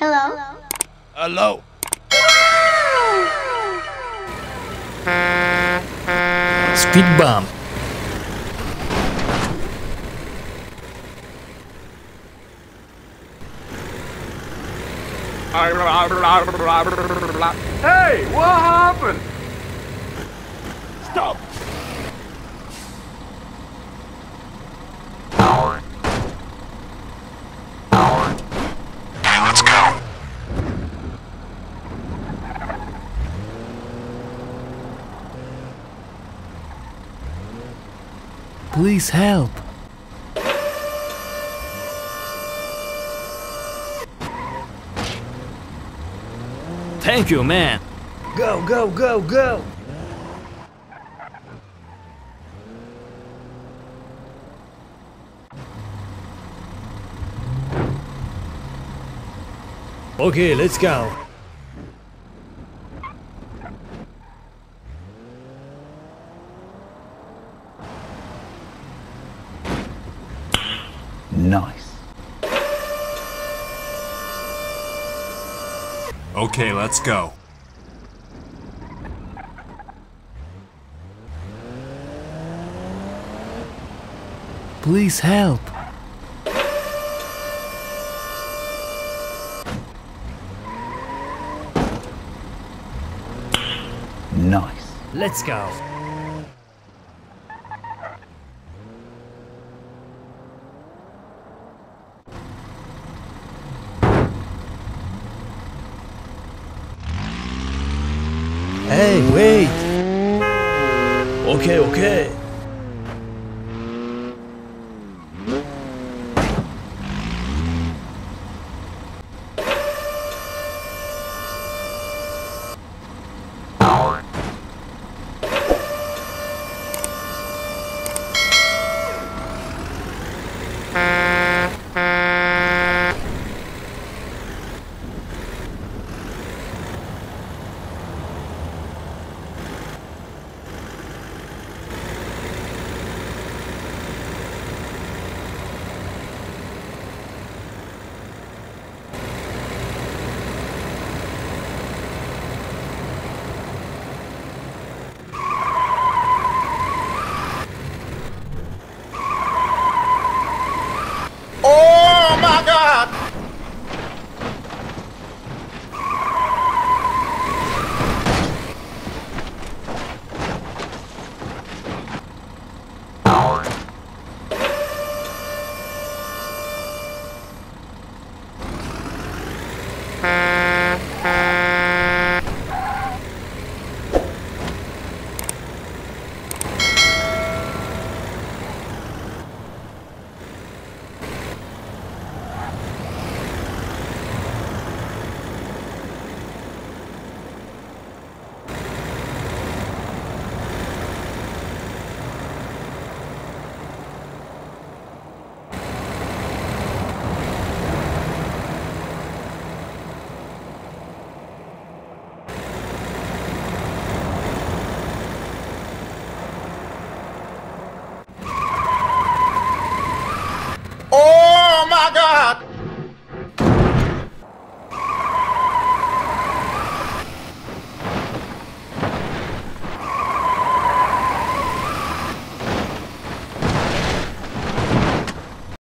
Hello. Hello. Speed bump. Hey, what happened? Stop. Please help. Thank you, man. Go, go, go, go. Okay, let's go. Nice. Okay, let's go. Please help. Nice. Let's go. Hey, wait. Okay, okay.